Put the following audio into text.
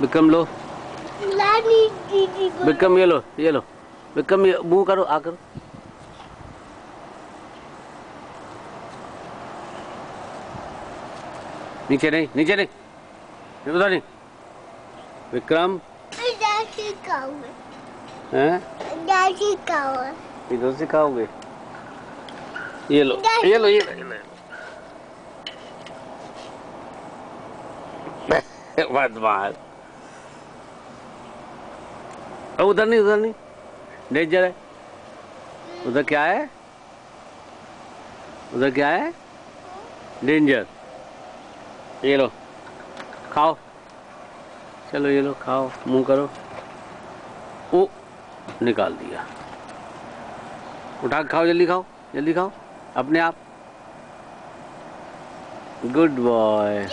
विक्रम लो विक्रम ये लो ये लो विक्रम ये मुँह करो आ करो नीचे नहीं नीचे नहीं उधर नहीं विक्रम हैं इधर से खाओगे ये लो ये लो ये लो, ये लो बदमाश उधर नहीं उधर नहीं डेंजर है उधर क्या है उधर क्या है डेंजर ये लो खाओ चलो ये लो खाओ मुँह करो ओ निकाल दिया उठा खाओ जल्दी खाओ जल्दी खाओ अपने आप गुड बॉय